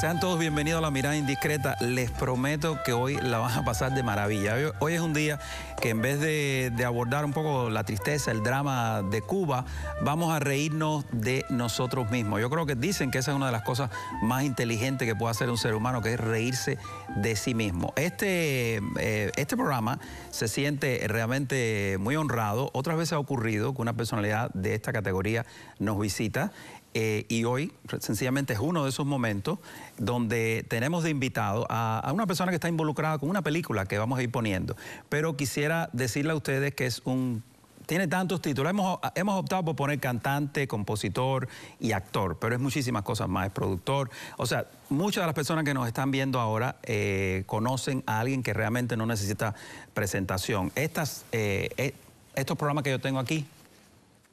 Sean todos bienvenidos a la mirada indiscreta. Les prometo que hoy la van a pasar de maravilla. Hoy, es un día que en vez de, de, abordar un poco la tristeza, el drama de Cuba, vamos a reírnos de nosotros mismos. Yo creo que dicen que esa es una de las cosas más inteligentes que puede hacer un ser humano, que es reírse de sí mismo. Este, eh, este programa se siente realmente muy honrado. Otras veces ha ocurrido que una personalidad de esta categoría nos visita eh, y hoy sencillamente es uno de esos momentos donde tenemos de invitado a, una persona que está involucrada con una película que vamos a ir poniendo. Pero quisiera decirle a ustedes que es un... Tiene tantos títulos. Hemos, hemos optado por poner cantante, compositor y actor, pero es muchísimas cosas más. Es productor. O sea, muchas de las personas que nos están viendo ahora eh, conocen a alguien que realmente no necesita presentación. Estas, eh, estos programas que yo tengo aquí,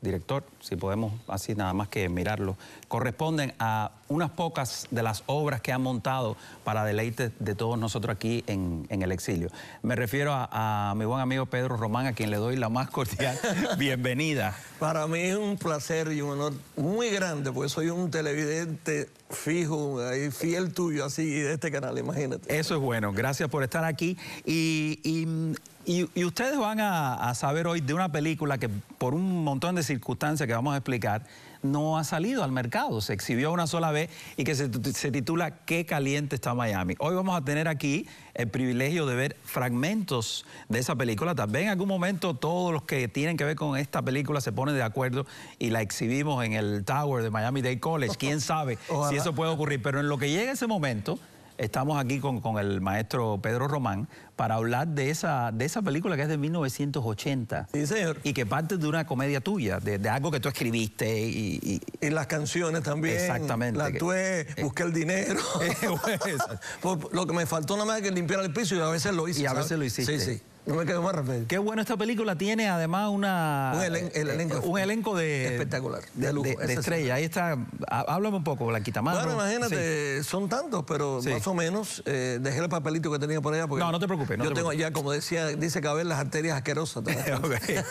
director, si podemos así nada más que mirarlo, corresponden a unas pocas de las obras que ha montado para deleite de todos nosotros aquí en, en el exilio. Me refiero a, a, mi buen amigo Pedro Román, a quien le doy la más cordial bienvenida. Para mí es un placer y un honor muy grande, porque soy un televidente fijo, ahí, fiel tuyo, así, de este canal, imagínate. Eso es bueno, gracias por estar aquí. Y, y y, y, ustedes van a, a, saber hoy de una película que por un montón de circunstancias que vamos a explicar no ha salido al mercado, se exhibió una sola vez y que se, se titula Qué caliente está Miami. Hoy vamos a tener aquí el privilegio de ver fragmentos de esa película. También en algún momento todos los que tienen que ver con esta película se ponen de acuerdo y la exhibimos en el Tower de Miami Dade College. ¿Quién sabe si eso puede ocurrir? Pero en lo que llega ese momento estamos aquí con, con, el maestro Pedro Román para hablar de esa, de esa película que es de 1980. Sí, señor. Y que parte de una comedia tuya, de, de algo que tú escribiste y, y, y... las canciones también. Exactamente. La actué, eh, busqué el dinero. Por, lo que me faltó nada más que limpiar el piso y a veces lo hice. Y a ¿sabes? veces lo hiciste. Sí, sí. No me quedo más remedio. Qué bueno esta película. Tiene además una... Un, elen el elenco, un elenco de... Espectacular. De, de, de estrella. Ahí está. Háblame un poco, Blanquita Marro. Bueno, imagínate, sí. son tantos, pero sí. más o menos eh, dejé el papelito que tenía por allá. Porque no, no te preocupes. No yo te tengo preocupes. ya, como decía, dice Cabel, las arterias asquerosas. eh,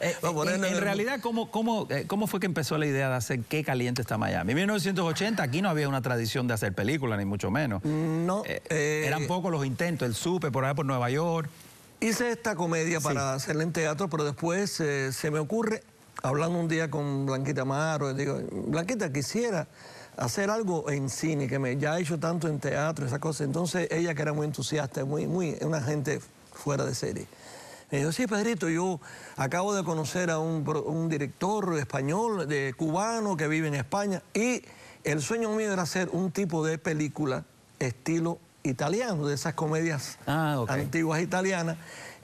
en, en realidad, ¿cómo, cómo, eh, ¿cómo fue que empezó la idea de hacer Qué caliente está Miami? En 1980 aquí no había una tradición de hacer películas, ni mucho menos. No. Eh, eran pocos los intentos. El Supe por allá por Nueva York. Hice esta comedia para hacerla en teatro, pero después eh, se me ocurre, hablando un día con Blanquita Amaro, digo, Blanquita, quisiera hacer algo en cine, que me ya ha hecho tanto en teatro, esa cosa. Entonces ella, que era muy entusiasta, muy, muy, una gente fuera de serie. Me dijo, sí, Pedrito, yo acabo de conocer a un, un director español, de cubano, que vive en España, y el sueño mío era hacer un tipo de película estilo italiano, de esas comedias ah, okay. antiguas italianas.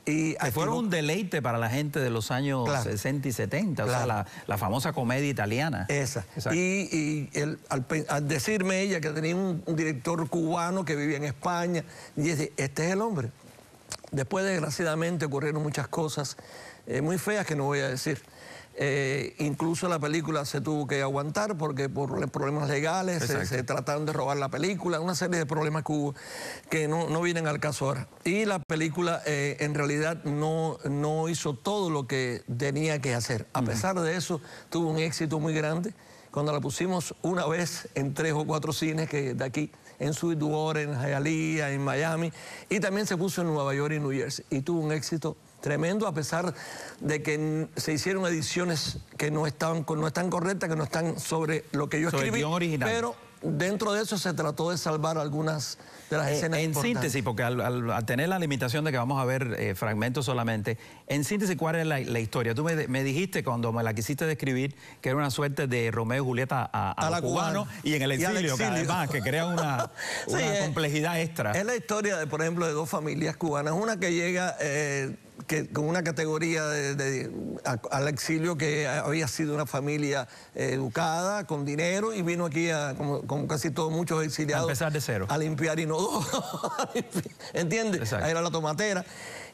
Y que fueron un deleite para la gente de los años claro, 60 y 70, claro. o sea, la, la, famosa comedia italiana. Esa. Exacto. Y, al, al, decirme ella que tenía un, un, director cubano que vivía en España, y dice, este es el hombre. Después, desgraciadamente, ocurrieron muchas cosas eh, muy feas que no voy a decir. Eh, incluso la película se tuvo que aguantar porque por problemas legales se, se, trataron de robar la película, una serie de problemas que hubo que no, no vienen al caso ahora. Y la película eh, en realidad no, no hizo todo lo que tenía que hacer. A pesar de eso, tuvo un éxito muy grande. Cuando la pusimos una vez en tres o cuatro cines que de aquí, en Sweetwater, en Hialeah, en Miami, y también se puso en Nueva York y New Jersey, y tuvo un éxito tremendo a pesar de que se hicieron ediciones que no estaban no están correctas, que no están sobre lo que yo sobre escribí, original. pero dentro de eso se trató de salvar algunas de las eh, escenas En importantes. síntesis, porque al, al, al, tener la limitación de que vamos a ver eh, fragmentos solamente, en síntesis, ¿cuál es la, la historia? Tú me, me, dijiste cuando me la quisiste describir que era una suerte de Romeo y Julieta a, a, a la cubano y en el exilio, exilio. que además que crea una, sí, una es, complejidad extra. Es la historia, de, por ejemplo, de dos familias cubanas. Una que llega... Eh, que, con una categoría de, de, a, al exilio que había sido una familia eh, educada, con dinero, y vino aquí, a, como, como, casi todos muchos exiliados, a empezar de cero. A limpiar inodoro. ¿Entiendes? Ahí era la tomatera.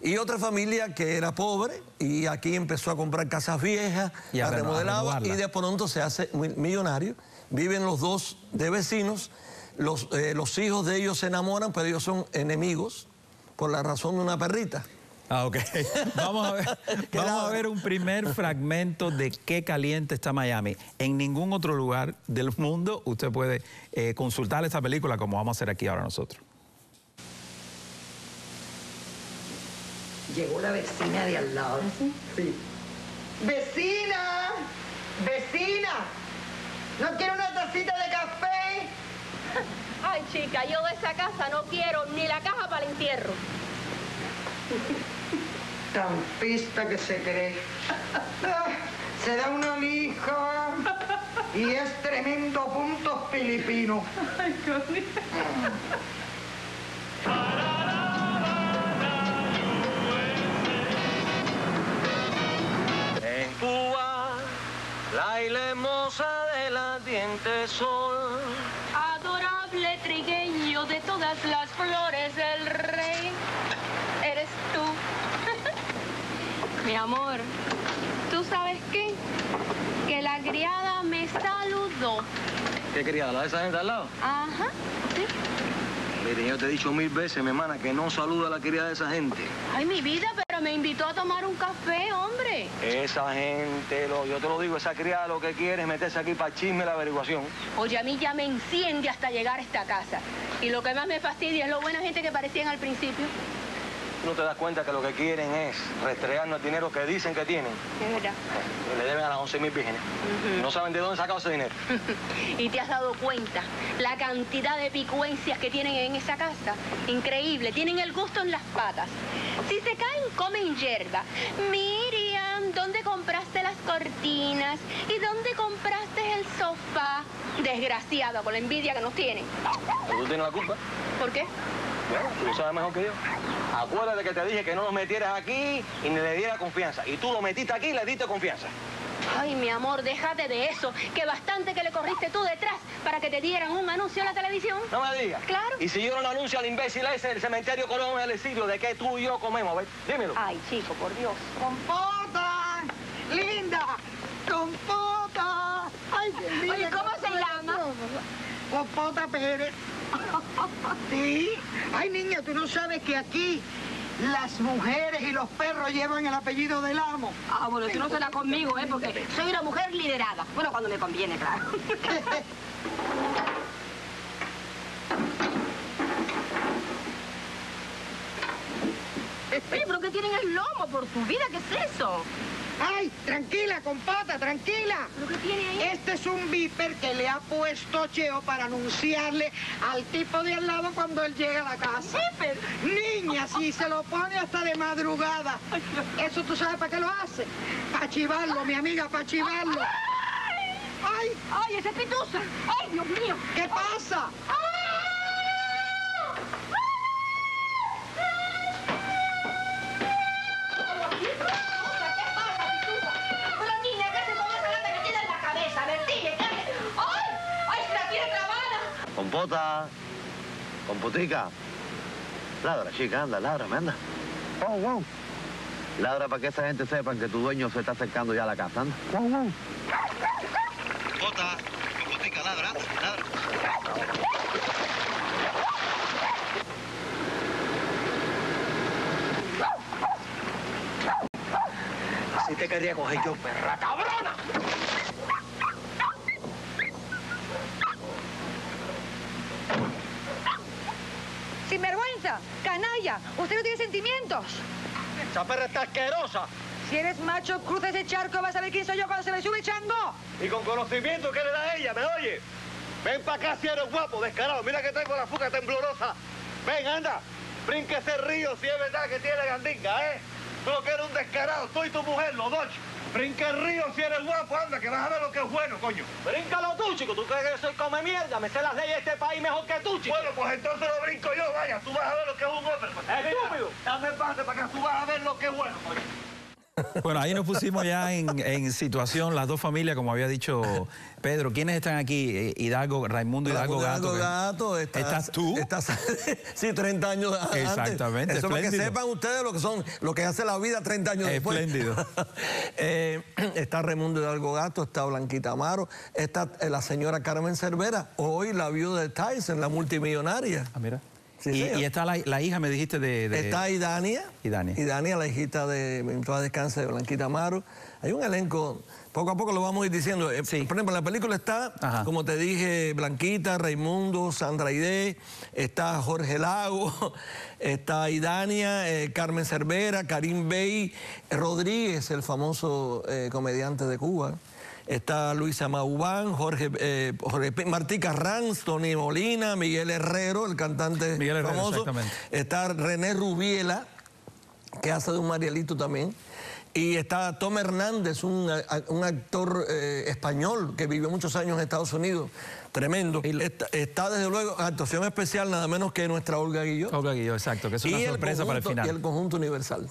Y otra familia que era pobre y aquí empezó a comprar casas viejas, a remodelaba y de pronto se hace millonario. Viven los dos de vecinos, los, eh, los hijos de ellos se enamoran, pero ellos son enemigos por la razón de una perrita. Ah, ok. Vamos a ver, vamos a ver un primer fragmento de qué caliente está Miami. En ningún otro lugar del mundo usted puede eh, consultar esta película como vamos a hacer aquí ahora nosotros. Llegó la vecina de al lado. Sí. ¡Vecina! ¡Vecina! ¿No quiere una tacita de café? Ay, chica, yo de esa casa no quiero ni la caja para el entierro. Tan pista que se cree. Se da una lija y es tremendo punto filipino. Ay, En Cuba, la isla hermosa de la diente sol. Adorable trigueño de todas las flores del rey, eres tú. Mi amor, ¿tú sabes qué? Que la criada me saludó. ¿Qué criada? ¿La de esa gente al lado? Ajá, sí. Mire, yo te he dicho mil veces, mi hermana, que no saluda a la criada de esa gente. Ay, mi vida, pero me invitó a tomar un café, hombre. Esa gente, lo, yo te lo digo, esa criada lo que quiere es meterse aquí para chisme la averiguación. Oye, a mí ya me enciende hasta llegar a esta casa. Y lo que más me fastidia es lo buena gente que parecían al principio. ¿Tú no te das cuenta que lo que quieren es restregarnos el dinero que dicen que tienen? Es verdad. Le deben a las 11 mil vírgenes. No saben de dónde sacado ese dinero. y te has dado cuenta la cantidad de picuencias que tienen en esa casa. Increíble, tienen el gusto en las patas. Si se caen, comen hierba. Miriam, ¿dónde compraste las cortinas? ¿Y dónde compraste el sofá? Desgraciada, con la envidia que nos tienen. Pero tú tienes la culpa. ¿Por qué? Bueno, tú lo sabes mejor que yo. Acuérdate que te dije que no los metieras aquí y ni le diera confianza. Y tú lo metiste aquí y le diste confianza. Ay, mi amor, déjate de eso. Que bastante que le corriste tú detrás para que te dieran un anuncio en la televisión. No me digas. Claro. Y si yo no le anuncio al imbécil ese del cementerio Colón en el sitio de que tú y yo comemos, ¿ves? Dímelo. Ay, chico, por Dios. ¡Compota! ¡Linda! ¡Compota! ¡Ay, qué linda! Oye, ¿cómo se llama? Compota Pérez. Sí. Ay, niña, tú no sabes que aquí las mujeres y los perros llevan el apellido del amo. Ah, bueno, tú no serás conmigo, ¿eh? Porque soy una mujer liderada. Bueno, cuando me conviene, claro. Oye, ¿pero qué tienen el lomo por tu vida? ¿Qué es eso? Ay, tranquila, compota, tranquila. ¿Pero qué tiene ahí? Este es un viper que le ha puesto Cheo para anunciarle al tipo de al lado cuando él llega a la casa. ¿Viper? Niña, si se lo pone hasta de madrugada. Eso tú sabes para qué lo hace. Para chivarlo, mi amiga, para chivarlo. Ay, ¡Ay, esa es pitusa! ¡Ay, Dios mío! ¿qué pasa? ¿Qué Compota. Compotica. Ladra, chica, anda, ladra, me anda. Wow, wow. Ladra para que esa gente sepan que tu dueño se está acercando ya a la casa, anda. Wow, wow. Compota, compotica, ladra, ladra. Así te quería coger yo, perra cabrona. Canalla, usted no tiene sentimientos. Esa perra está asquerosa. Si eres macho, cruza ese charco, vas a ver quién soy yo cuando se me sube chango. Y con conocimiento que le da a ella, ¿me oye? Ven para acá si eres guapo, descarado. Mira que tengo la fuga temblorosa. Ven, anda. Brinque ese río si es verdad que tiene gandinga, ¿eh? Tú lo que eres un descarado, tú y tu mujer, los dos. Brinca el río si eres guapo, anda, que vas a ver lo que es bueno, coño. Bríncalo tú, chico. ¿Tú crees que yo soy come mierda? Me sé las leyes de este país mejor que tú, chico. Bueno, pues entonces lo brinco yo, vaya. Tú vas a ver lo que es un hombre. ¡Estúpido! Dame parte para que tú vas a ver lo que es bueno, coño. Bueno, ahí nos pusimos ya en, en situación las dos familias, como había dicho Pedro. ¿Quiénes están aquí? Eh, Hidalgo, Raimundo Hidalgo Gato. que- Gato, estás, ¿Estás tú? estás- sí, 30 años antes. Exactamente, Eso para que espléndido. sepan ustedes lo que son, lo que hace la vida 30 años después. Espléndido. Eh, está Raimundo Hidalgo Gato, está Blanquita Amaro, está eh, la señora Carmen Cervera, hoy la viuda de Tyson, la multimillonaria. Ah, mira. Sí, y, está la, la hija, me dijiste, de... de- Está Idania. Idania. Idania, la hijita de en paz descanse de Blanquita Amaro. Hay un elenco, poco a poco lo vamos a ir diciendo. Eh, Sí. Por ejemplo, en la película está, Ajá. como te dije, Blanquita, Raimundo, Sandra Aide, está Jorge Lago, está Idania, eh, Carmen Cervera, Karim Bey, Rodríguez, el famoso eh, comediante de Cuba. Está Luisa Maubán, Jorge, eh, Jorge Martí Carranz, Tony Molina, Miguel Herrero, el cantante Miguel Herrero, famoso. Está René Rubiela, que hace de un Marielito también. Y está Tom Hernández, un, actor eh, español que vivió muchos años en Estados Unidos. Tremendo. Está, está, desde luego actuación especial, nada menos que nuestra Olga Guillot. Olga Guillot, exacto, que es una y sorpresa para el final. Y el conjunto universal.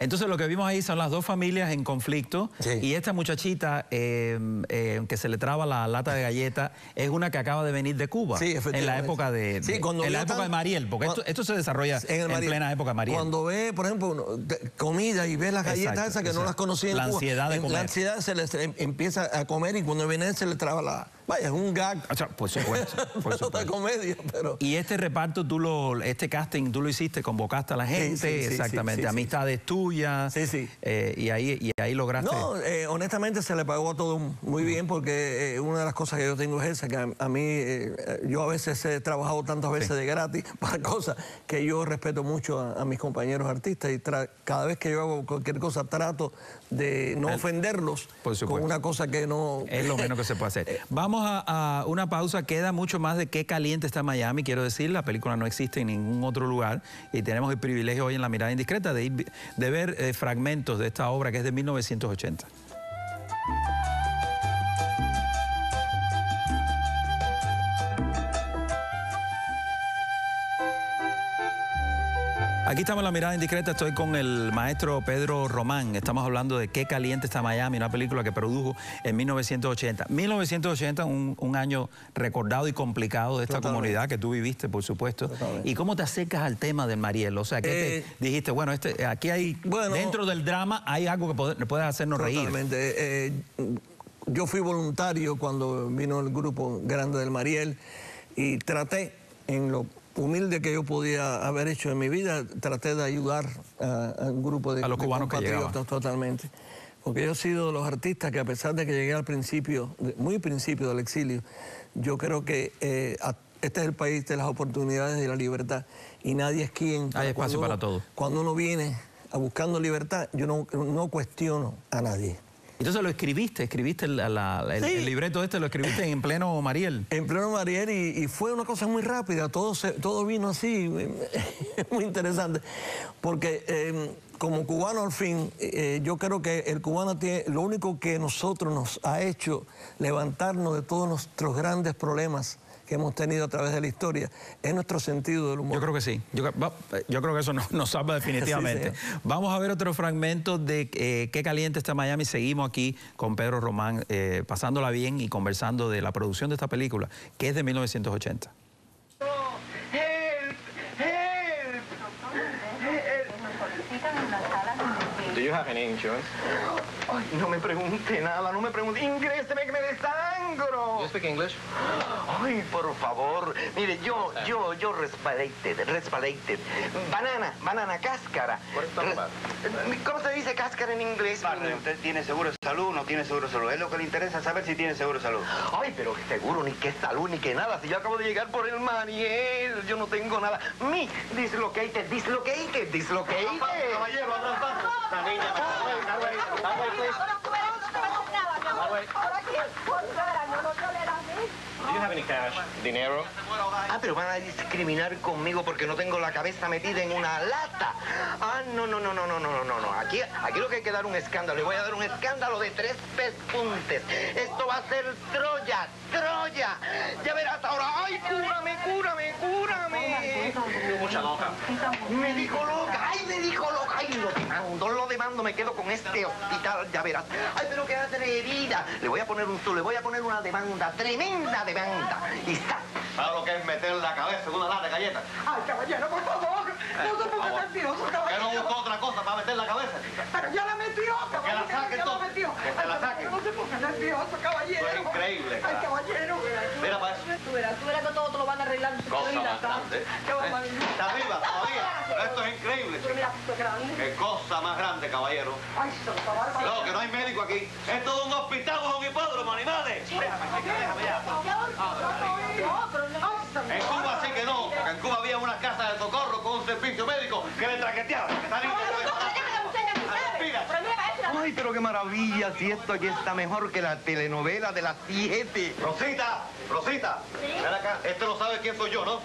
Entonces lo que vimos ahí son las dos familias en conflicto Sí. y esta muchachita eh, eh, que se le traba la lata de galleta es una que acaba de venir de Cuba. Sí. En la época de, Sí, de- cuando en la época tan- de Mariel, porque esto, cuando- esto se desarrolla en, plena época de Mariel. Cuando ve, por ejemplo, comida y ve las galletas Exacto, esas que no las conocía en La Cuba, ansiedad de comer. La ansiedad se le se le empieza a comer y cuando viene se le traba la... Vaya, es un gag. O sea, por supuesto, por de supuesto. comedia, pero... Y este reparto, tú lo, este casting, tú lo hiciste, convocaste a la gente, sí, sí, exactamente, sí, amistades tuyas. Sí, sí. eh, y, ahí, y ahí lograste. No, eh, honestamente se le pagó a todo muy bien porque eh, una de las cosas que yo tengo es esa, que a, a mí, yo a veces he trabajado tantas veces de gratis para cosas que yo respeto mucho a, a mis compañeros artistas y cada vez que yo hago cualquier cosa trato de no ofenderlos Por con una cosa que no... Es lo menos que se puede hacer. Vamos a, una pausa. Queda mucho más de qué caliente está Miami. Quiero decir, la película no existe en ningún otro lugar y tenemos el privilegio hoy en La Mirada Indiscreta de ver eh, fragmentos de esta obra que es de 1980. Aquí estamos en La Mirada Indiscreta, estoy con el maestro Pedro Román. Estamos hablando de Qué caliente está Miami, una película que produjo en 1980. 1980, un, un año recordado y complicado de esta Totalmente. comunidad que tú viviste, por supuesto. Totalmente. ¿Y cómo te acercas al tema del Mariel? O sea, que Eh, dijiste, bueno, este, aquí hay, bueno, dentro del drama hay algo que puede, puede hacernos reír. Totalmente. Eh, yo fui voluntario cuando vino el grupo grande del Mariel y traté, en lo humilde que yo podía haber hecho en mi vida, traté de ayudar a, a un grupo de, A los de cubanos compatriotas totalmente. Porque yo he sido de los artistas que a pesar de que llegué al principio, muy principio del exilio, yo creo que eh, a- este es el país de las oportunidades y la libertad y nadie es quien... Hay espacio cuando para todo. Cuando uno viene a buscando libertad, yo no, no cuestiono a nadie. Entonces lo escribiste, escribiste el, la- el- Sí. el libreto este, lo escribiste en pleno Mariel. En pleno Mariel y, y fue una cosa muy rápida, todo, se- todo vino así, muy interesante, porque eh, como cubano al fin, eh, yo creo que el cubano tiene, lo único que nosotros nos ha hecho levantarnos de todos nuestros grandes problemas que hemos tenido a través de la historia es nuestro sentido del humor. Yo creo que sí. Yo, creo que eso nos, nos salva definitivamente. Sí, Vamos a ver otro fragmento de eh, Qué caliente está Miami. Seguimos aquí con Pedro Román, eh, pasándola bien y conversando de la producción de esta película, que es de 1980. Help, help. Do you have any insurance? Ay, no me pregunte nada, no me pregunte. Ingréseme que me desangro. You speak English? Ay, por favor. Mire, yo, yo, yo respalated, respalated. Banana, banana, cáscara. Eh, ¿Cómo se dice cáscara en inglés? Padre, ¿usted tiene seguro de salud o no tiene seguro de salud? Es lo que le interesa saber si tiene seguro de salud. Ay, pero que seguro ni que salud ni que nada. Si yo acabo de llegar por el Mariel, yo no tengo nada. Mi dislocated, dislocated, dislocated. Caballero, abrazando. La niña, that way, that way, please. That way. Do you have any cash? Dinero? Ah, pero van a discriminar conmigo porque no tengo la cabeza metida en una lata. Ah, no, no, no, no, no, no, no, no, no. Aquí, aquí lo que hay que dar un escándalo. Le voy a dar un escándalo de tres pespuntes. Esto va a ser Troya, Troya. Ya verás ahora. Ay, cúrame, cúrame, cúrame. Mucha loca. Me dijo loca, ay, me dijo loca, ay, lo demando, lo demando, me quedo con este hospital, ya verás. Ay, pero qué atrevida. Le voy a poner un le voy a poner una demanda, tremenda demanda. Y está. ¿Sabes lo que es meter la cabeza en una lata de galletas? Ay, caballero, por favor. No se ponga nervioso, ¿Que no caballero. busco otra cosa para meter la cabeza? Pero ya la metió, caballero. saque, ya la metió. Que se la saque. No se ponga nervioso, caballero. Es increíble. Ay, caballero. Mira para eso. Tú verás, tú verás que todo te lo van a arreglar. Cosa más grande. Qué. ¿Eh? ¿Está viva? Qué grande. Qué cosa más grande, caballero. Ay, santa bárbara. No, que no hay médico aquí. Es todo un hospital o un hipódromo, animales. No, pero no. Ay, santa En Cuba sí que no, porque en Cuba había una casa de socorro con un servicio médico que le salían Mira. Ay, pero qué maravilla, si esto aquí está mejor que la telenovela de las 7. Rosita, Rosita, ven acá. Este no sabe quién soy yo, ¿no?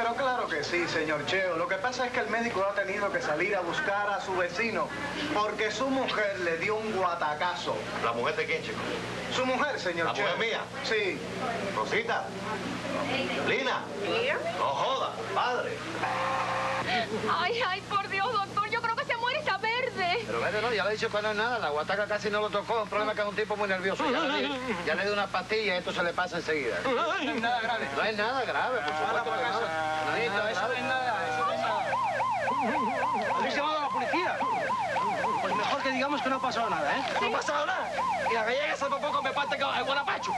Pero claro que sí, señor Cheo. Lo que pasa es que el médico ha tenido que salir a buscar a su vecino porque su mujer le dio un guatacazo. ¿La mujer de quién, chico? Su mujer, señor ¿La Cheo. mujer mía? Sí. Rosita. Lina. No joda, padre. Ay, ay, por Dios, doctor, yo creo que se muere esa verde. Pero vete, no, ya le he dicho que no es nada. La guataca casi no lo tocó. El problema es que es un tipo muy nervioso. Ya le, di, ya le di una pastilla y esto se le pasa enseguida. No es nada grave. No es nada grave, por supuesto que no. No es nada Eso no es nada, eso no es nada. ¿Habéis llamado a la policía? Pues mejor que digamos que no ha pasado nada, ¿eh? No ha pasado nada. Y la gallega esa por poco me parte el guanapacho.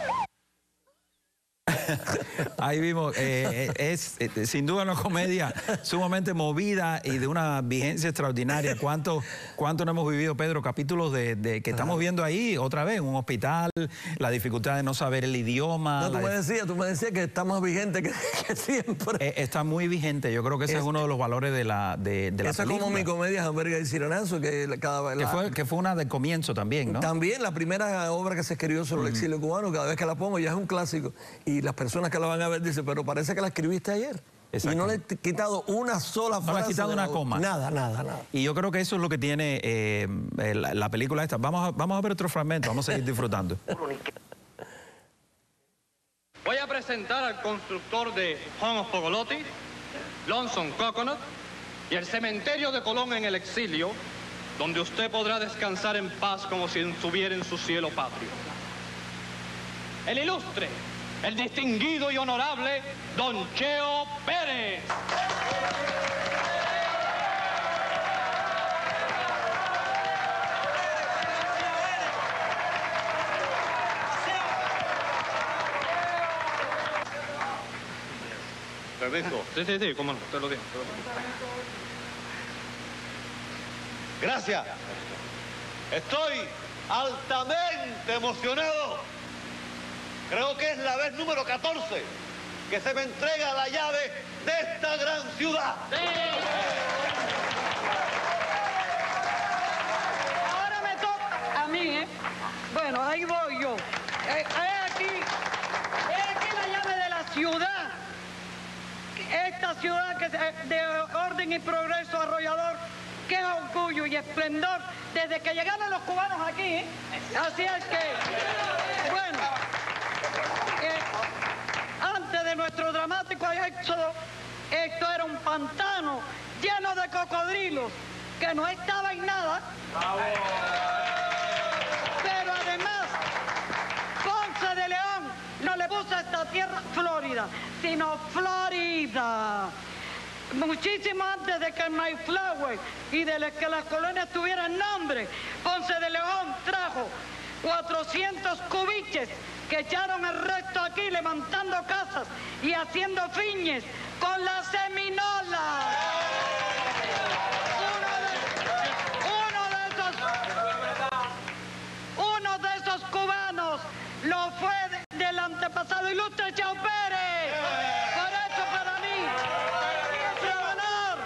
Ahí vimos, eh, eh, es eh, sin duda una comedia sumamente movida y de una vigencia extraordinaria. ¿Cuánto, cuánto no hemos vivido, Pedro? Capítulos de, de que estamos viendo ahí otra vez, un hospital, la dificultad de no saber el idioma. No, tú la me decías, tú me decías que está más vigente que, que siempre. Eh, está muy vigente. Yo creo que ese es, Es- uno de los valores de la, de, de la Esa es película. como mi comedia Jamberga y Ciranazo, que la- cada vez... que, la- fue, que fue una de comienzo también, ¿no? También la primera obra que se escribió sobre el exilio cubano, cada vez que la pongo ya es un clásico. Y las personas que la van a ver dicen, pero parece que la escribiste ayer. Y no le he quitado una sola No frase. le has quitado una la- coma. Nada, nada, nada. Y yo creo que eso es lo que tiene eh, eh, la, la película esta. Vamos a, vamos a ver otro fragmento, vamos a seguir disfrutando. Voy a presentar al constructor de Home of Pogolotti, Lonson Coconut y el cementerio de Colón en el exilio, donde usted podrá descansar en paz como si estuviera en su cielo patrio. El ilustre, el distinguido y honorable Don Cheo Pérez. Permiso. Sí, sí, sí, cómo no, te lo digo. te lo digo. Gracias. Estoy altamente emocionado. Creo que es la vez número 14 que se me entrega la llave de esta gran ciudad. Ahora me toca a mí, ¿eh? Bueno, ahí voy yo. Eh, he aquí, he aquí la llave de la ciudad. Esta ciudad que es de orden y progreso arrollador, que es orgullo y esplendor desde que llegaron los cubanos aquí. ¿eh? Así es que, bueno, eh, antes de nuestro dramático éxodo, esto era un pantano lleno de cocodrilos que no estaba en nada. Pero además, Ponce de León no le puso a esta tierra Florida, sino Florida. Muchísimo antes de que el Mayflower y de que las colonias tuvieran nombre, Ponce de León trajo 400 cubiches que echaron el resto aquí levantando casas y haciendo fiñes con la seminola. Uno de, esos uno de esos cubanos lo fue de- del antepasado ilustre Chao Pérez. Por eso para mí es un honor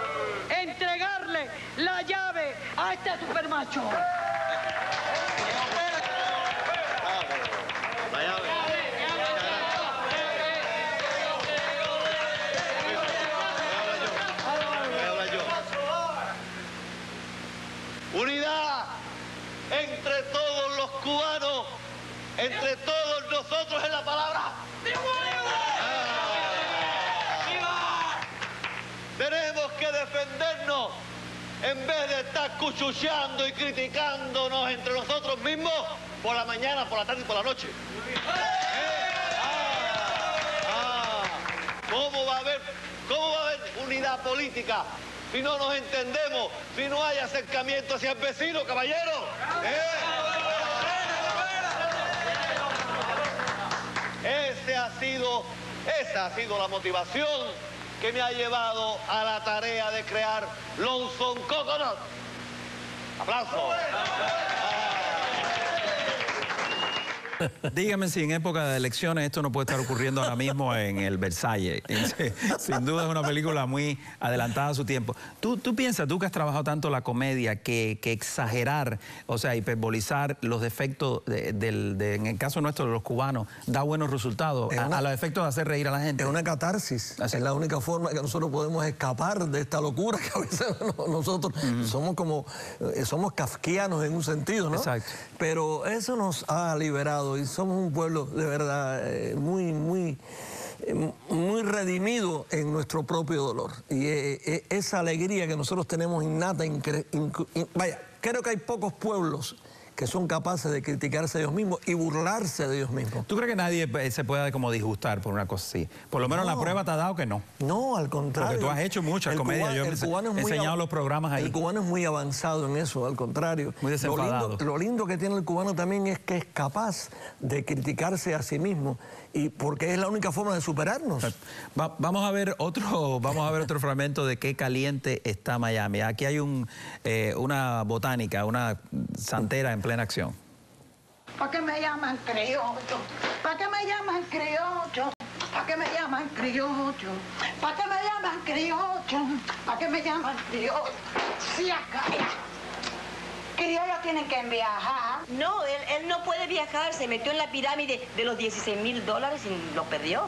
entregarle la llave a este supermacho. Entre todos nosotros en la palabra. Ah. Tenemos que defendernos en vez de estar cuchucheando y criticándonos entre nosotros mismos por la mañana, por la tarde y por la noche. Ah, ¿Cómo va a haber, cómo va a haber unidad política si no nos entendemos, si no hay acercamiento hacia el vecino, caballero? ¿Eh? Ese ha sido Esa ha sido la motivación que me ha llevado a la tarea de crear Lonesome Coconut. ¡Aplauso! Dígame si en época de elecciones esto no puede estar ocurriendo ahora mismo en el Versalles. Sin duda es una película muy adelantada a su tiempo. ¿Tú, tú piensas, tú que has trabajado tanto la comedia, que, que exagerar, o sea, hiperbolizar los defectos, de- del- de- en el caso nuestro de los cubanos, da buenos resultados Es a, una- a los efectos de hacer reír a la gente? Es una catarsis. Es la única forma que nosotros podemos escapar de esta locura que a veces no- nosotros somos como, eh, somos kafkianos en un sentido, ¿no? Exacto. Pero eso nos ha liberado y somos un pueblo de verdad eh, muy, muy, eh, muy redimido en nuestro propio dolor. Y eh, esa alegría que nosotros tenemos innata, incre- vaya, creo que hay pocos pueblos que son capaces de criticarse a ellos mismos y burlarse de ellos mismos. ¿Tú crees que nadie eh, se pueda como disgustar por una cosa así? Por lo menos la prueba te ha dado que no. No, al contrario. Porque tú has hecho muchas comedias, yo el he cubano es muy enseñado los programas ahí. El cubano es muy avanzado en eso, al contrario. Muy lo desenfadado. lindo, lo lindo que tiene el cubano también es que es capaz de criticarse a sí mismo y porque es la única forma de superarnos. Va- vamos a ver otro, vamos a ver otro fragmento de qué caliente está Miami. Aquí hay un, eh, una botánica, una santera en plena acción. ¿Para qué me llaman criollo? ¿Para qué me llaman criollo? ¿Para qué me llaman criollo? ¿Para qué me llaman criollo? ¿Para qué me llaman criollo? Sí, acá. Criollos tienen que viajar. No, él, él no puede viajar. Se metió en la pirámide de los 16 mil dólares y lo perdió.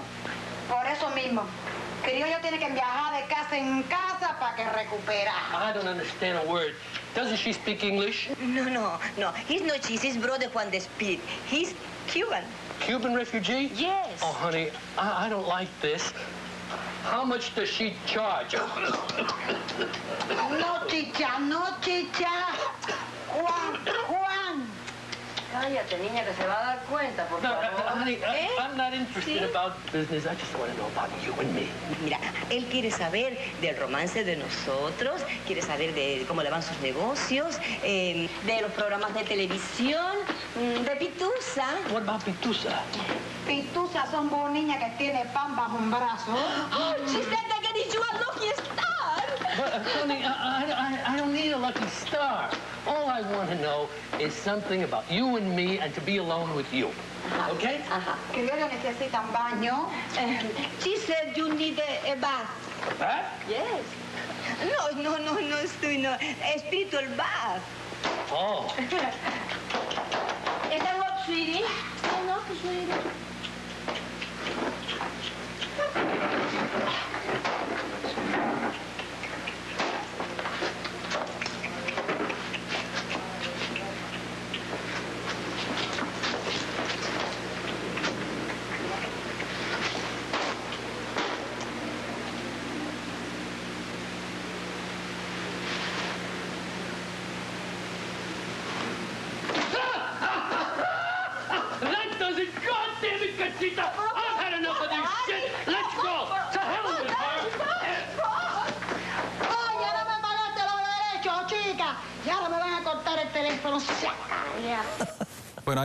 Por eso mismo. Criollo tiene que viajar de casa en casa para que recupera. I don't understand a word. Doesn't she speak English? No, no, no. He's no cheese. He's brother Juan de Speed. He's Cuban. Cuban refugee? Yes. Oh, honey, I, I don't like this. How much does she charge? No, chicha, no, chicha. Juan, Juan. Cállate, niña, que se va a dar cuenta, por No, favor. uh, honey, I, ¿Eh? I'm not interested ¿Sí? about business. I just want to know about you and me. Mira, él quiere saber del romance de nosotros, quiere saber de cómo le van sus negocios, eh, de los programas de televisión, mm, de Pitusa. What about Pitusa? Pitusa son vos niña que tiene pan bajo un brazo. Oh, she said getting you a lucky star. Uh, honey, I, I, I don't need lucky star. All I want to know is something about you and me and to be alone with you. Okay? Ajá. Criollos necesitan baño. Eh, she said you need a, a bath. Huh? Yes. No, no, no, no estoy, no. Spiritual bath. Oh. Is that what, sweetie? Oh, no, sweetie.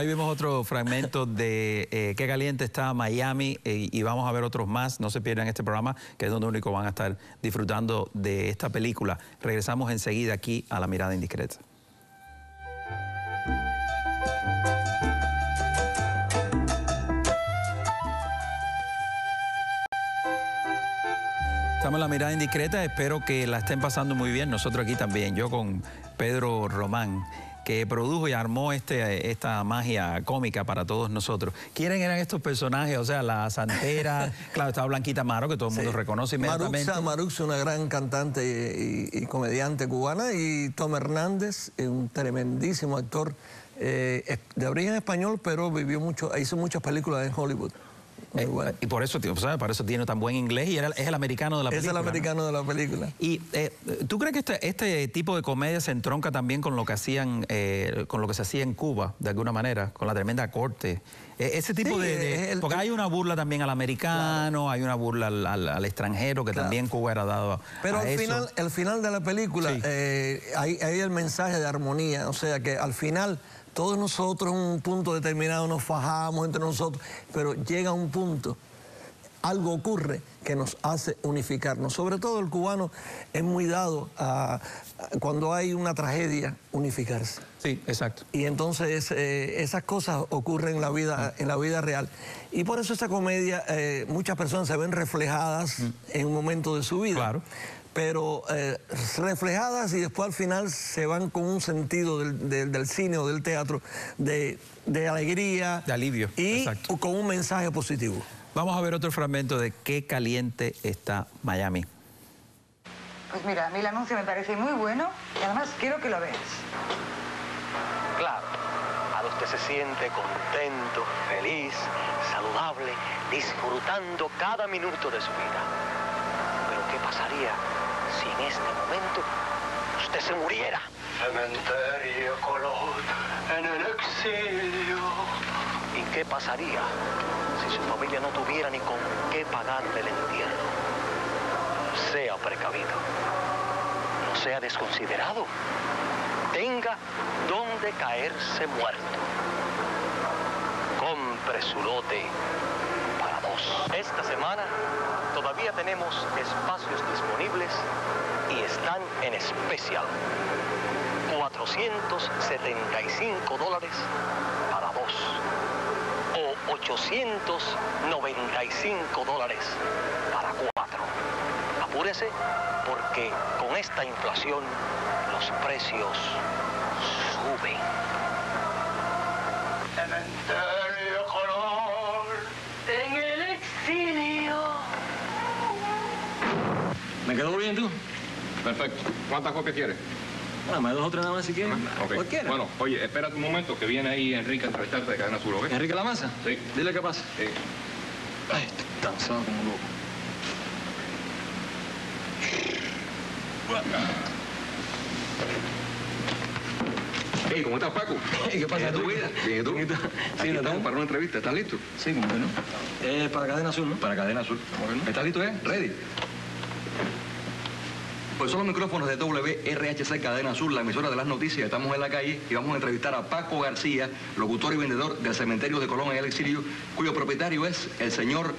Ahí vimos otro fragmento de eh, Qué caliente está Miami eh, y vamos a ver otros más. No se pierdan este programa, que es donde único van a estar disfrutando de esta película. Regresamos enseguida aquí a La Mirada Indiscreta. Estamos en La Mirada Indiscreta, espero que la estén pasando muy bien. Nosotros aquí también, yo con Pedro Román que produjo y armó este, esta magia cómica para todos nosotros. ¿Quiénes eran estos personajes? O sea, la santera, claro, estaba Blanquita Maro, que todo el mundo Sí. reconoce inmediatamente. Maruxa, Maruxa, una gran cantante y, y- y comediante cubana, y Tom Hernández, eh, un tremendísimo actor eh, de origen español, pero vivió mucho, hizo muchas películas en Hollywood. Muy bueno. y por eso, tío, ¿sabes? Por eso tiene tan buen inglés y era- es el americano de la Es película. el ¿no? americano de la película. Y eh, ¿tú crees que este, este tipo de comedia se entronca también con lo que hacían, eh, con lo que se hacía en Cuba, de alguna manera, con la tremenda corte? Eh, ese tipo Sí, de, de- es el- porque hay una burla también al americano, hay una burla al, al- al extranjero, que también Cuba era dado a, Pero a al eso. final, el final de la película, Sí. eh, hay, hay el mensaje de armonía, o sea que al final todos nosotros en un punto determinado nos fajamos entre nosotros, pero llega un punto algo ocurre que nos hace unificarnos. Sobre todo el cubano es muy dado a, a cuando hay una tragedia, unificarse. Sí, exacto. Y entonces eh, esas cosas ocurren en la vida, en la vida real. Y por eso esta comedia, eh, muchas personas se ven reflejadas en un momento de su vida. Claro. Pero eh, reflejadas y después al final se van con un sentido del, del- del cine o del teatro de, de alegría. De alivio, Y exacto. con un mensaje positivo. Vamos a ver otro fragmento de qué caliente está Miami. Pues mira, a mí el anuncio me parece muy bueno y además quiero que lo veas. Claro, a usted se siente contento, feliz, saludable, disfrutando cada minuto de su vida. Pero ¿qué pasaría si en este momento usted se muriera? Cementerio Colón, en el exilio. ¿Y qué pasaría si su familia no tuviera ni con qué pagarle el entierro? Sea precavido, no sea desconsiderado tenga donde caerse muerto. Compre su lote para dos. Esta semana todavía tenemos espacios disponibles y están en especial. 475 dólares para dos. O 895 dólares para cuatro. Apúrese porque con esta inflación los precios suben. Quedó bien tú? Perfecto. ¿Cuántas copias quieres? Bueno, me dos o tres nada más si quieres. Ok. Cualquiera. Bueno, oye, espérate un momento que viene ahí Enrique a entrevistarte de Cadena Sur, ¿ok? ¿Enrique La Maza? Sí. Dile qué pasa. Sí. Ay, estoy cansado como loco. Hey, ¿cómo estás, Paco? ¿Qué pasa, ¿Bien tu vida? Bien, ¿y tú? Sí, Aquí ¿no estamos estás? para una entrevista. ¿Estás listo? Sí, como que no. Eh, para Cadena Azul, ¿no? Para Cadena Azul. ¿Estás listo, eh? ¿Ready? Pues son los micrófonos de WRHC Cadena Azul, la emisora de las noticias. Estamos en la calle y vamos a entrevistar a Paco García, locutor y vendedor del cementerio de Colón en el exilio, cuyo propietario es el señor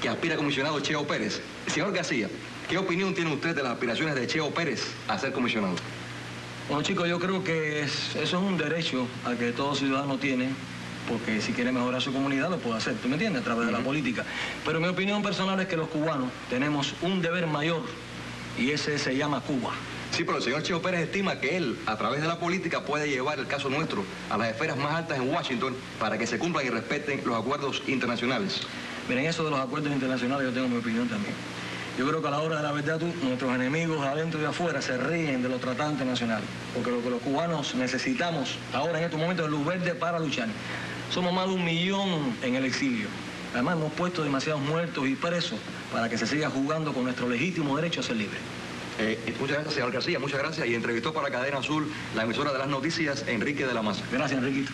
que aspira a comisionado Cheo Pérez. Señor García, ¿qué opinión tiene usted de las aspiraciones de Cheo Pérez a ser comisionado? Bueno, chicos, yo creo que es- eso es un derecho al que todo ciudadano tiene, porque si quiere mejorar su comunidad lo puede hacer, ¿tú me entiendes? A través de la política. Pero mi opinión personal es que los cubanos tenemos un deber mayor y ese se llama Cuba. Sí, pero el señor Cheo Pérez estima que él, a través de la política, puede llevar el caso nuestro a las esferas más altas en Washington para que se cumplan y respeten los acuerdos internacionales. Miren, eso de los acuerdos internacionales yo tengo mi opinión también. Yo creo que a la hora de la verdad, tú, nuestros enemigos adentro y afuera se ríen de los tratados internacionales, porque lo que los cubanos necesitamos ahora en estos momentos es luz verde para luchar. Somos más de un millón en el exilio. Además, hemos puesto demasiados muertos y presos para que se siga jugando con nuestro legítimo derecho a ser libre. Eh, muchas gracias, señor García, muchas gracias. Y entrevistó para Cadena Azul la emisora de las noticias, Enrique de la Maza. Gracias, Enriquito.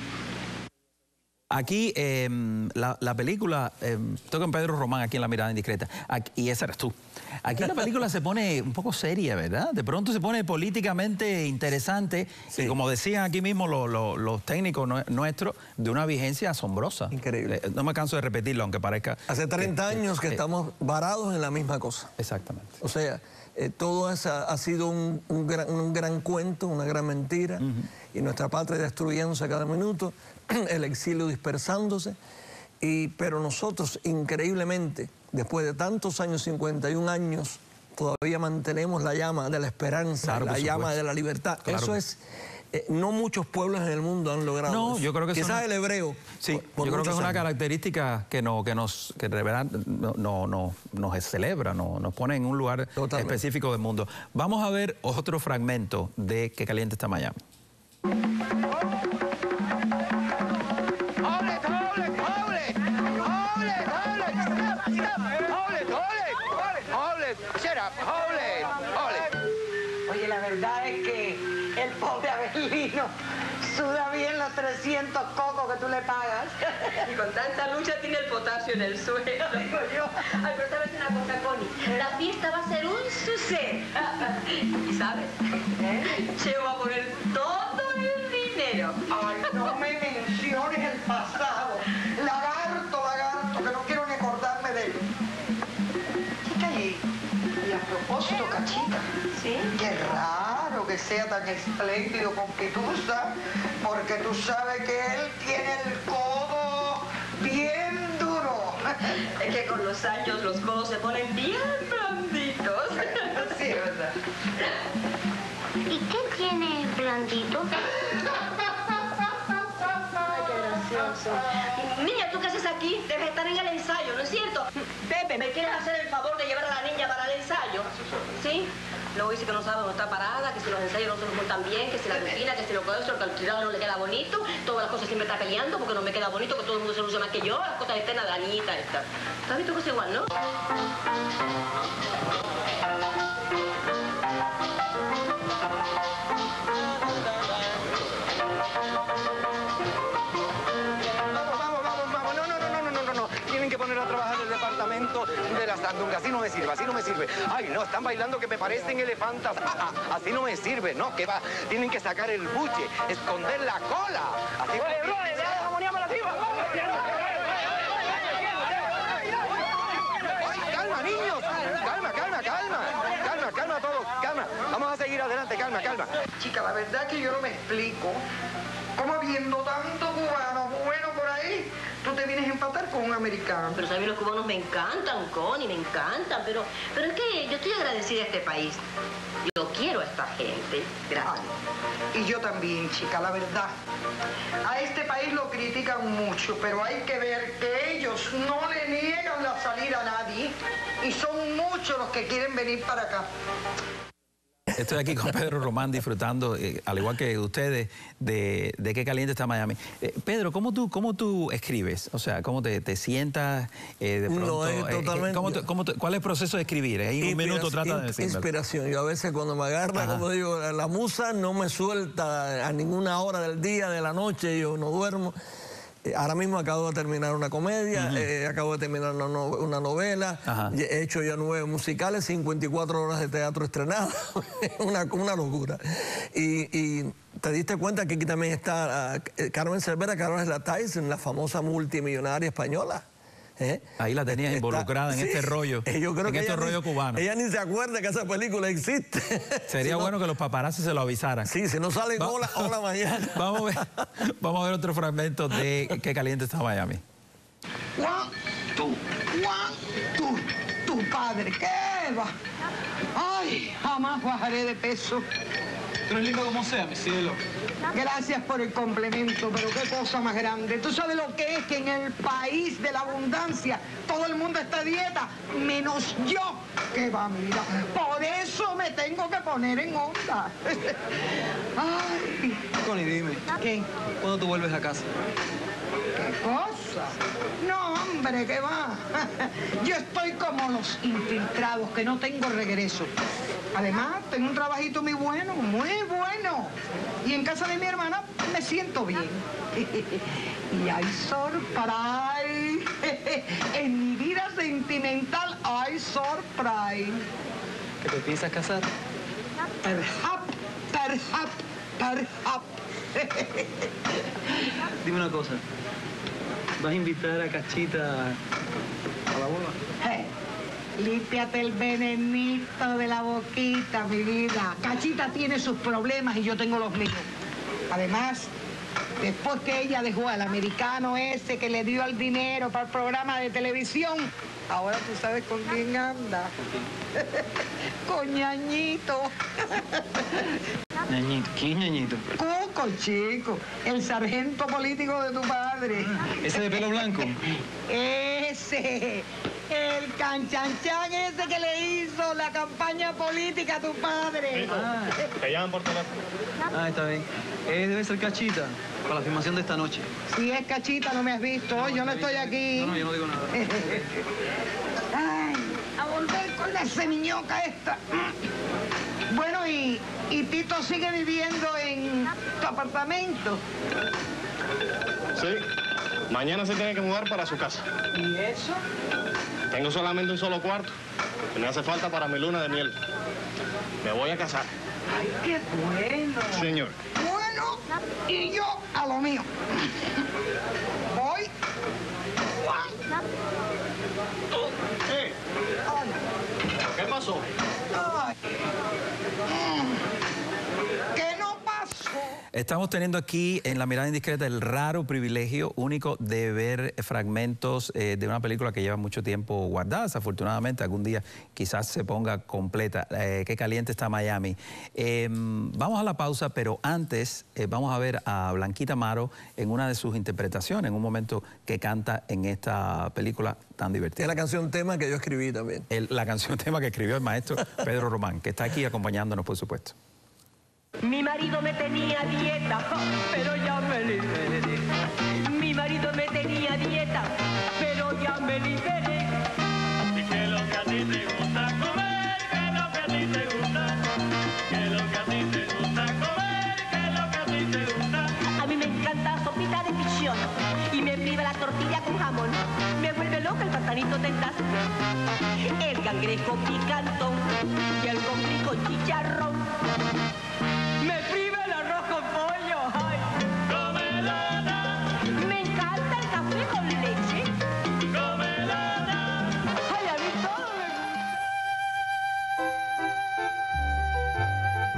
Aquí eh, la, la película, eh, toca en Pedro Román aquí en La Mirada Indiscreta, Aquí- y esa eres tú. Aquí la película se pone un poco seria, ¿verdad? De pronto se pone políticamente interesante y como decían aquí mismo lo- lo- los técnicos nue- nuestros, de una vigencia asombrosa. Increíble. Eh, no me canso de repetirlo, aunque parezca... Hace 30 que- años que eh, estamos varados en la misma cosa. Exactamente. O sea, eh, todo esa- ha sido un, un gran, un gran cuento, una gran mentira, y nuestra patria destruyéndose cada minuto, el exilio dispersándose, y, pero nosotros increíblemente, después de tantos años, 51 años, todavía mantenemos la llama de la esperanza, Claro, la llama supuesto. de la libertad. Claro. Eso es... eh, no muchos pueblos en el mundo han logrado No, eso. yo creo que Quizás no- el hebreo. Sí, por- por yo creo que es una años. característica que, no, que nos que no, no, no- nos celebra, no, nos pone en un lugar Totalmente. específico del mundo. Vamos a ver otro fragmento de Que caliente está Miami. Abelino suda bien los 300 cocos que tú le pagas. Y con tanta lucha tiene el potasio en el suelo. Digo yo. Ay, pero sabes una cosa, Connie. La fiesta va a ser un suceso. ¿Y sabes? Cheo va a poner todo el dinero. Ay, no me menciones el pasado. Lagarto, propósito, Cachita. ¿Sí? Qué raro que sea tan espléndido con Pitusa, porque tú sabes que él tiene el codo bien duro. Es que con los años los codos se ponen bien blanditos. Sí, es verdad. ¿Y qué tiene blandito? Ay, qué gracioso. Niña, ¿tú qué haces aquí? Debes estar en el ensayo, ¿no es cierto? Pepe, ¿me quieres hacer el favor de llevar a la niña para el ensayo? ¿Sí? Luego dice que no sabe dónde está parada, que si los ensayos no se los montan bien, que si la rutina, que si lo que que al tirado no le queda bonito, todas las cosas siempre está peleando porque no me queda bonito, que todo el mundo se luce más que yo, las cosas externas de la niñita esta. ¿Tú has visto que es igual, no? De las sandungas. Así no me sirve, así no me sirve. Ay, no, están bailando que me parecen elefantas. Ah, ah, así no me sirve, no, que va. Tienen que sacar el buche, esconder la cola. Así Oye, la arriba. Ay, calma, niños. Calma, calma, calma. Calma, calma todos, calma. Vamos a seguir adelante, calma, calma. Chica, la verdad que yo no me explico cómo viendo tanto cubano bueno por ahí, tú te vienes a empatar con un americano. Pero sabes, los cubanos me encantan, Connie, me encantan, pero, pero es que yo estoy agradecida a este país. Yo quiero a esta gente. Gracias. Y yo también, chica, la verdad. A este país lo critican mucho, pero hay que ver que ellos no le niegan la salida a nadie. Y son muchos los que quieren venir para acá. Estoy aquí con Pedro Román disfrutando, eh, al igual que ustedes, de, de qué caliente está Miami. Eh, Pedro, ¿cómo tú, cómo tú escribes? O sea, ¿cómo te, te sientas eh, de No, pronto? es eh, totalmente- ¿cómo tú- cómo tú- ¿Cuál es el proceso de escribir? En un minuto trata de decirme. Inspiración. Yo a veces cuando me agarra, Ajá. como digo, la musa no me suelta a ninguna hora del día, de la noche, yo no duermo. Eh, Ahora mismo acabo de terminar una comedia, eh, acabo de terminar una, no- una novela, Ajá. he hecho ya nueve musicales, 54 horas de teatro estrenado, una, una locura. Y, y te diste cuenta que aquí también está ah, Carmen Cervera, Carmen la Tyson, la famosa multimillonaria española. ¿Eh? Ahí la tenías Está- involucrada en sí. este rollo, Eh, Yo creo en que este ella ni- rollo cubano. Ella ni se acuerda que esa película existe. Sería Si no- bueno que los paparazzi se lo avisaran. Sí, si no salen Va- hola, hola mañana. vamos, a ver, vamos a ver otro fragmento de qué caliente está Miami. Juan, tú, Juan, tú, tu padre, ¿qué va? Ay, jamás bajaré de peso. Tú eres lindo como sea, mi cielo. Gracias por el complemento, pero qué cosa más grande. ¿Tú sabes lo que es que en el país de la abundancia todo el mundo está a dieta, menos yo? Que va, mira. Por eso me tengo que poner en onda. Ay, Connie, dime. ¿qué? ¿Cuándo tú vuelves a casa? ¿Qué cosa? No, hombre, ¿qué va? Yo estoy como los infiltrados, que no tengo regreso. Además, tengo un trabajito muy bueno, muy bueno. Y en casa de mi hermana me siento bien. Y hay surprise. En mi vida sentimental hay surprise. ¿Que te piensas casar? Perhaps, perhaps, perhaps. Dime una cosa. ¿Vas a invitar a Cachita a la boda? Eh, Límpiate el venenito de la boquita, mi vida. Cachita tiene sus problemas y yo tengo los míos. Además, después que ella dejó al americano ese que le dio el dinero para el programa de televisión, ahora tú sabes con quién anda. con ñañito. Ñañito. ¿Quién Ñañito? Cuco, chico. El sargento político de tu padre. ¿Ese de pelo blanco? Ese, el canchanchan ese que le hizo la campaña política a tu padre. Te llaman por teléfono. Ah, está bien. Eh, debe ser Cachita para la filmación de esta noche. Si es cachita, no me has visto. Yo no estoy aquí. No, no, yo no digo nada. Ay, a volver con la semiñoca esta. Bueno, y, y Tito sigue viviendo en tu apartamento. Sí. Mañana se tiene que mudar para su casa. ¿Y eso? Tengo solamente un solo cuarto. Que me hace falta para mi luna de miel. Me voy a casar. Ay, qué bueno. Señor. Bueno, y yo a lo mío. Voy. Juan. ¿Qué? ¿Qué pasó? Ay. Mm. ¿Qué no pasó? Estamos teniendo aquí en La Mirada Indiscreta el raro privilegio único de ver fragmentos eh, de una película que lleva mucho tiempo guardada. Desafortunadamente, algún día quizás se ponga completa. Eh, qué caliente está Miami. Eh, vamos a la pausa, pero antes eh, vamos a ver a Blanquita Maro en una de sus interpretaciones, en un momento que canta en esta película tan divertida. Es la canción tema que yo escribí también. El- la canción tema que escribió el maestro Pedro Román, que está aquí acompañándonos, por supuesto. Mi marido me tenía dieta, pero ya me liberé. Mi marido me tenía dieta, pero ya me liberé. ¿Y qué es lo que a ti te gusta comer? ¿Qué es lo que a ti te gusta? ¿Qué es lo que a ti te gusta comer? ¿Qué es lo que a ti te gusta? A mí me encanta sopita de pichón y me priva la tortilla con jamón. Me vuelve loca el platanito tentazo. El cangrejo picantón y el con chicharrón.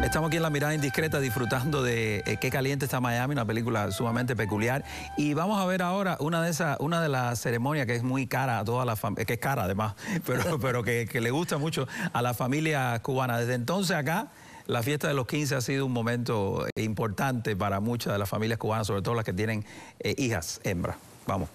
Estamos aquí en La Mirada Indiscreta disfrutando de eh, Qué caliente está Miami, una película sumamente peculiar. Y vamos a ver ahora una de esas, una de las ceremonias que es muy cara a toda la familia, que es cara además, pero, pero que, que le gusta mucho a la familia cubana. Desde entonces acá, la fiesta de los 15 ha sido un momento importante para muchas de las familias cubanas, sobre todo las que tienen eh, hijas hembras. Vamos.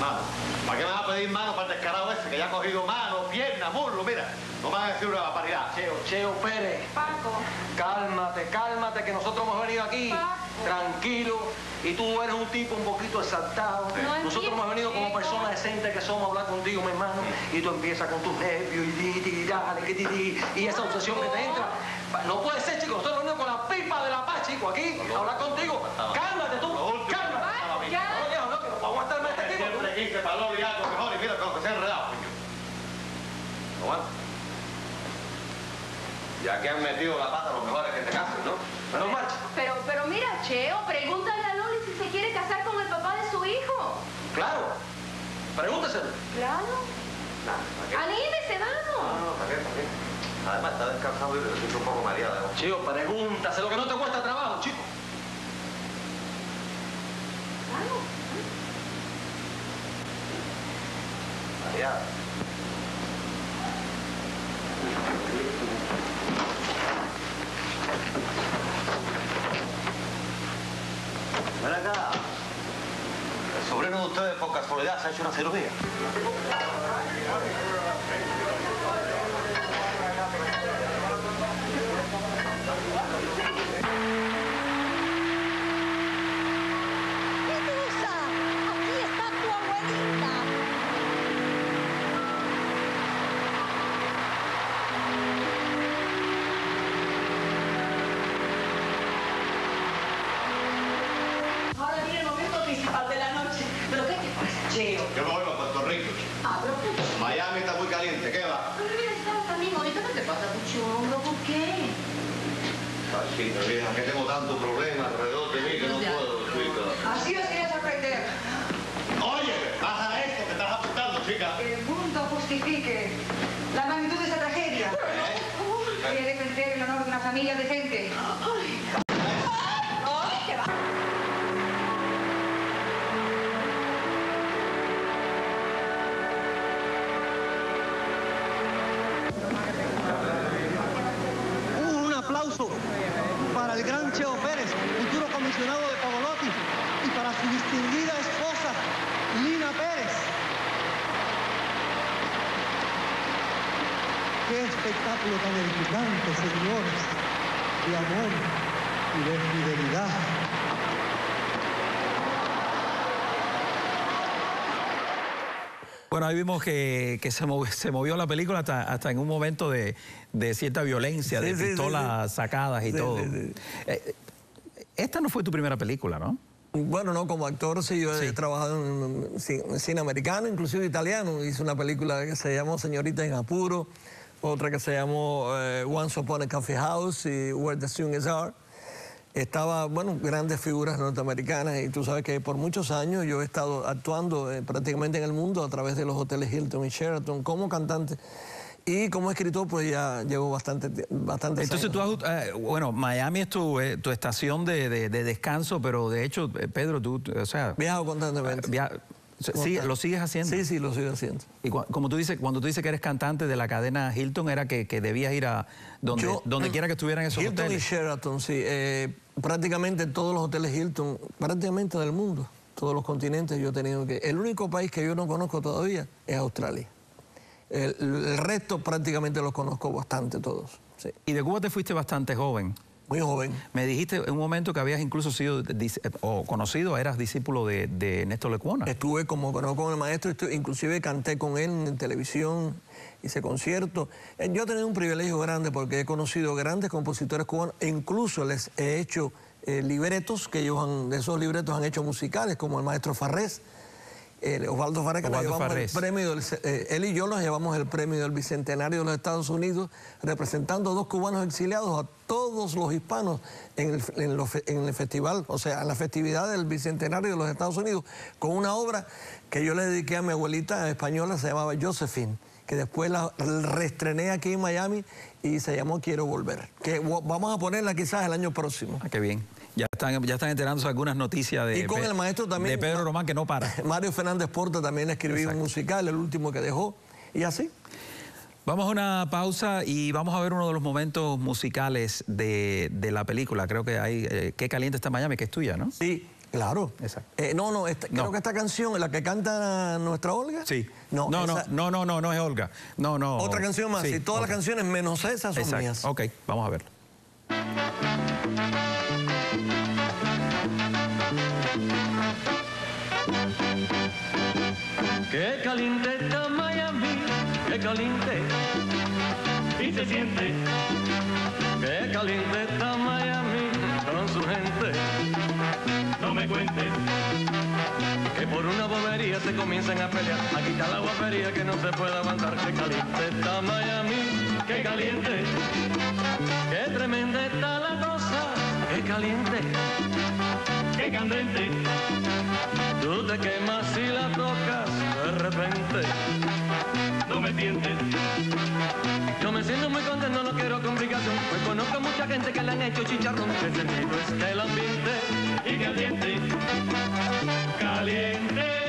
Mano, ¿para qué me vas a pedir mano para el descarado ese que ya ha cogido mano, pierna, muslo? Mira, no me vas a decir una barbaridad. Cheo, Cheo Pérez. Paco. Cálmate, cálmate, que nosotros hemos venido aquí tranquilo y tú eres un tipo un poquito exaltado. No nosotros hemos venido como personas decentes que somos a hablar contigo, mi hermano, y tú empiezas con tus nervios y di, di, dale, que di, di, y esa obsesión que te entra. No puede ser, chico, nosotros venido con la pipa de la paz, chico, aquí, a hablar contigo. Cálmate tú, cálmate. No, viejo, no, que no puedo aguantarme a este tipo. Siempre quise y algo mejor y mira cómo se ha enredado, coño. Aguanta. Ya que han metido la pata, lo mejor es que te casen, ¿no? Pero marcha. Pero, pero mira, Cheo, pregúntale a Loli si se quiere casar con el papá de su hijo. Claro. Pregúntaselo. Claro. ¿para qué? Anímese, No, vamos. no, ¿para qué? ¿Para qué? Además, está descansado y me siento un poco mareada. ¿no? Chico, pregúntaselo que no te cuesta trabajo, chico. Mareada. Ven acá. El sobrino de ustedes, ha hecho una. Chica, vieja, que tengo tanto problema alrededor de mí que no puedo, chica. Así os querías aprender. Oye, baja esto que estás apuntando, chica. Que el mundo justifique la magnitud de esa tragedia. Voy a defender el honor de una familia decente. Espectáculo tan edificante, señores, de amor y de fidelidad. Bueno, ahí vimos que, que se, movió, se movió la película hasta, hasta en un momento de, de cierta violencia, Sí, de sí, sí, pistolas sacadas y Sí, todo. sí, sí. Eh, esta no fue tu primera película, ¿no? Bueno, no, como actor sí, yo he trabajado en, en cine- en cine americano, inclusive italiano. Hice una película que se llamó Señorita en Apuro, otra que se llamó eh, Once Upon a Coffee House y Where the Swings Are. Estaba, bueno, grandes figuras norteamericanas y tú sabes que por muchos años yo he estado actuando eh, prácticamente en el mundo a través de los hoteles Hilton y Sheraton como cantante. Y como escritor, pues ya llevo bastante, bastante Entonces tú, has- eh, bueno, Miami es tu, eh, tu estación de, de- de descanso, pero de hecho, eh, Pedro, tú, o sea... Viajo constantemente. via- sí, ¿Lo sigues haciendo? Sí, sí, lo sigo haciendo. Y como tú dices, cuando tú dices que eres cantante de la cadena Hilton, era que, que debías ir a donde, Yo- donde quiera que estuvieran esos Hilton hoteles. y Sheraton, sí. eh, prácticamente todos los hoteles Hilton, prácticamente del mundo, todos los continentes yo he tenido que... El único país que yo no conozco todavía es Australia. El, el resto prácticamente los conozco bastante todos. Sí. Y de Cuba te fuiste bastante joven. Muy joven. Me dijiste en un momento que habías incluso sido o conocido, eras discípulo de, de Néstor Lecuona. Estuve como conozco con el maestro, inclusive canté con él en televisión, hice conciertos. Eh, Yo he tenido un privilegio grande porque he conocido grandes compositores cubanos e incluso les he hecho eh, libretos, que ellos han, de esos libretos han hecho musicales, como el maestro Farrés, el Osvaldo Farrés, que Osvaldo llevamos Farrés. el premio, eh, él y yo nos llevamos el premio del Bicentenario de los Estados Unidos, representando a dos cubanos exiliados, a todos los hispanos en el, en los fe- en el festival, o sea, en la festividad del Bicentenario de los Estados Unidos, con una obra que yo le dediqué a mi abuelita española, se llamaba Josephine, que después la reestrené aquí en Miami y se llamó Quiero Volver, que vamos a ponerla quizás el año próximo. Ah, qué bien. Ya están, ya están enterándose algunas noticias de, Y con el maestro también. de Pedro Román que no para. Mario Fernández Porta también escribió un musical, el último que dejó, y así. Vamos a una pausa y vamos a ver uno de los momentos musicales de, de la película. Creo que hay eh, Qué caliente está Miami, que es tuya, ¿no? Sí, claro. Exacto. Eh, no, no, esta- creo que esta canción, la que canta nuestra Olga. Sí. No, no, no, esa- no, no, no, no es Olga. No, no. Otra canción más, Sí, y todas las canciones menos esas son Exacto. mías. Ok, vamos a verlo. Caliente está Miami, qué caliente. Y se siente. Qué caliente está Miami con su gente. No me cuentes. Que por una bobería se comienzan a pelear. Aquí está la guapería que no se puede aguantar. Qué caliente está Miami, qué caliente. Qué tremenda está la cosa, qué caliente. Qué candente. Tú te quemas si la tocas de repente. No me tientes. Yo me siento muy contento, no quiero complicación. Pues conozco mucha gente que le han hecho chicharrón. El sentido es que el ambiente y. Caliente, caliente.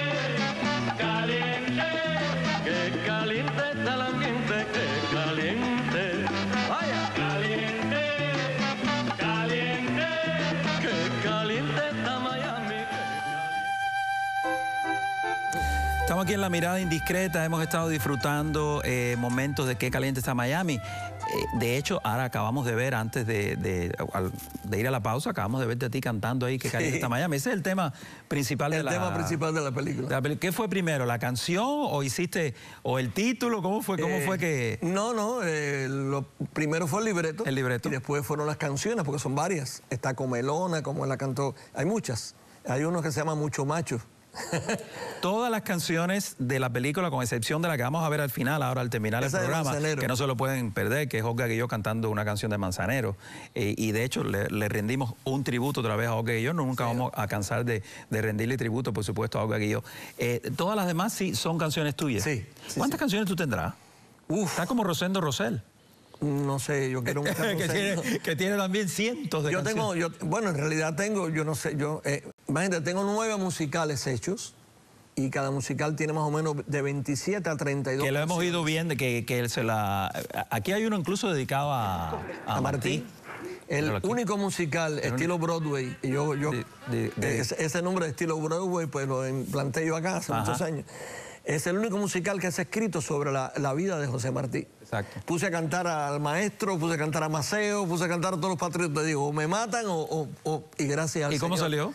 Estamos aquí en La Mirada Indiscreta, hemos estado disfrutando eh, momentos de qué caliente está Miami. Eh, de hecho, ahora acabamos de ver, antes de, de- al- de ir a la pausa, acabamos de verte a ti cantando ahí qué caliente está Miami. Ese es el tema principal de El la tema principal de la película. de la peli- ¿Qué fue primero, la canción o hiciste, o el título? ¿Cómo fue, cómo Eh, fue que...? No, no, eh, lo primero fue el libreto. El libreto. Y después fueron las canciones, porque son varias. Está Comelona, como la cantó. Hay muchas. Hay uno que se llama Mucho Macho. Todas las canciones de la película, con excepción de la que vamos a ver al final, ahora al terminar Esa el programa, que no se lo pueden perder, que es Olga Guilló cantando una canción de Manzanero. Eh, y de hecho le, le rendimos un tributo otra vez a Olga Guilló. Nunca vamos a cansar de, de rendirle tributo, por supuesto, a Olga Guilló. Eh, todas las demás sí son canciones tuyas. Sí, ¿Cuántas canciones tú tendrás? Uf. Está como Rosendo Rosell. No sé, yo quiero muchas que, tiene, que tiene también cientos de Yo canciones. tengo, yo, bueno, en realidad tengo, yo no sé, yo, eh, imagínate, tengo nueve musicales hechos y cada musical tiene más o menos de 27 a 32. que lo hemos ido viendo, que, que él se la... Aquí hay uno incluso dedicado a, a, a Martí. El único musical estilo Broadway, y yo, yo de- de- ese, ese nombre de estilo Broadway, pues lo implanté yo acá hace Ajá. muchos años. Es el único musical que se ha escrito sobre la, la vida de José Martí. Exacto. Puse a cantar al maestro, puse a cantar a Maceo, puse a cantar a todos los patriotas. Digo, o me matan o, o- o- y gracias al ¿Y cómo Señor. salió?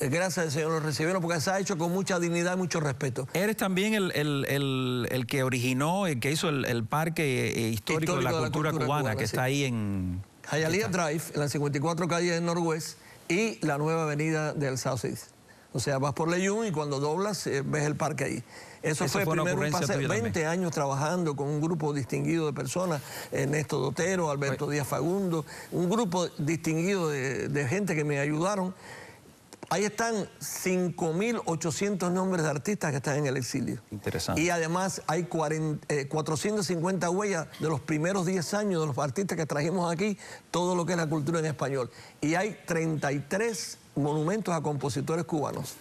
Eh, Gracias al Señor lo recibieron porque se ha hecho con mucha dignidad y mucho respeto. Eres también el, el- el- el que originó, el que hizo el, parque eh, histórico, de la cultura, cubana, que sí. está ahí en... Hialeah Drive, en la 54 calle del Norwest, y la nueva avenida del South East. O sea, vas por Leyún y cuando doblas eh, ves el parque ahí. Eso, Eso fue, primero un paseo, tuya 20 años trabajando con un grupo distinguido de personas, Ernesto Dotero, Alberto Díaz Fagundo, un grupo distinguido de, de gente que me ayudaron. Ahí están 5.800 nombres de artistas que están en el exilio. Interesante. Y además hay 40, eh, 450 huellas de los primeros 10 años de los artistas que trajimos aquí, todo lo que es la cultura en español. Y hay 33 monumentos a compositores cubanos.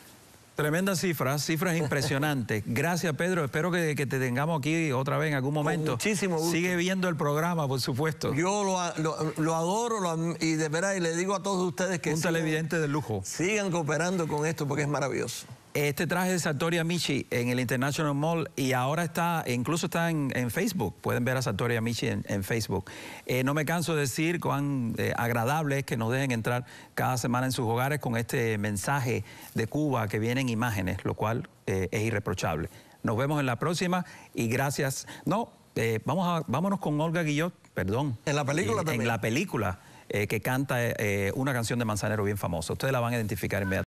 Tremendas cifras, cifras impresionantes. Gracias, Pedro. Espero que, que te tengamos aquí otra vez en algún momento. muchísimo gusto. Sigue viendo el programa, por supuesto. Yo lo, lo- lo adoro lo y de verdad, y le digo a todos ustedes que Un sigan- televidente de lujo. sigan cooperando con esto porque es maravilloso. Este traje de Sartoria Michi en el International Mall y ahora está, incluso está en, en Facebook. Pueden ver a Sartoria Michi en, en Facebook. Eh, no me canso de decir cuán eh, agradable es que nos dejen entrar cada semana en sus hogares con este mensaje de Cuba que vienen imágenes, lo cual eh, es irreprochable. Nos vemos en la próxima y gracias. No, eh, vamos a, vámonos con Olga Guillot, perdón. En la película también. En la película que canta una canción de Manzanero bien famosa. Ustedes la van a identificar inmediatamente.